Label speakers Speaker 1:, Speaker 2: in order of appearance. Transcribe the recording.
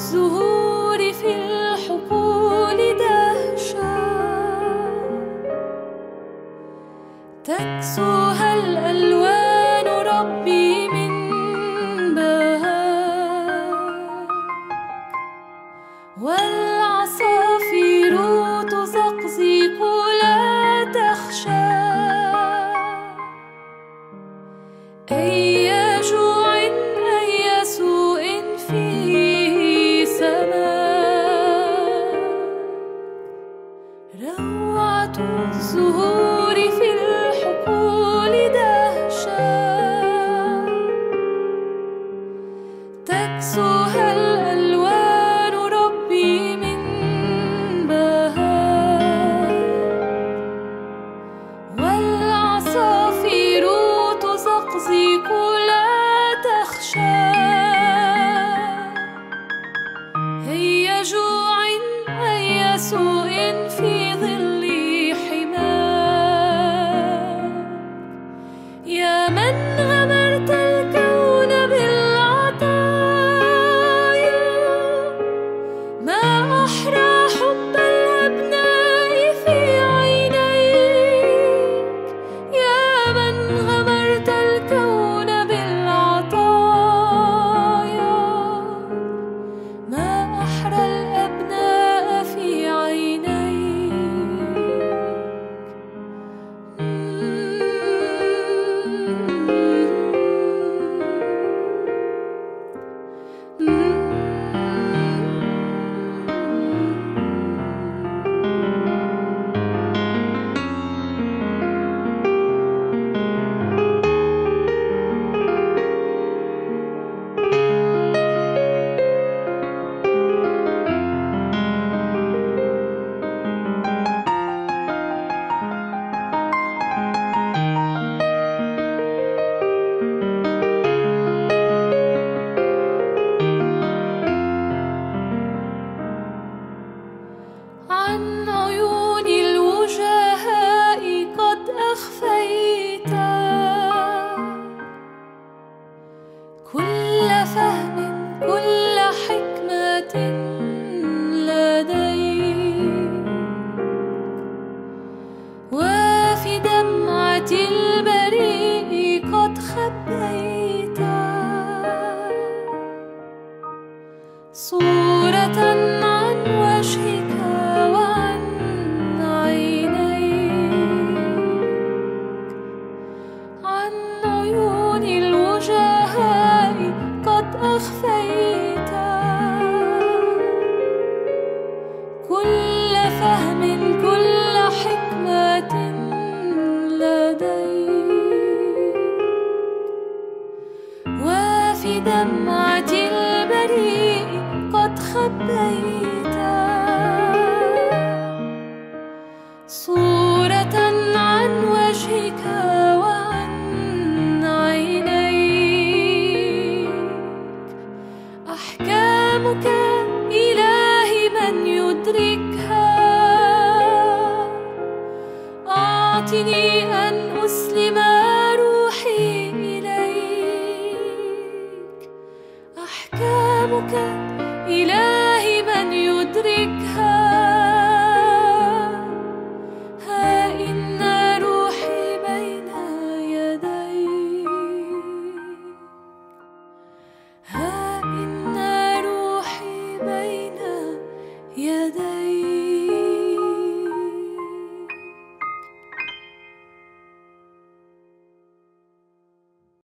Speaker 1: للزهور في الحقول دهشة تكسوها الألوان ربي من بها والعصافير تزقزق لا تخشى. أي so in feeling. عن عيون الوجهاء قد أخفيت كل فهم كل حكمة لديك. وفي دمعة البريء قد خبيت صور بدمعة البريء قد خبيت. صورة عن وجهك وعن عينيك. أحكامك إلهي من يدركها. أعطني Greek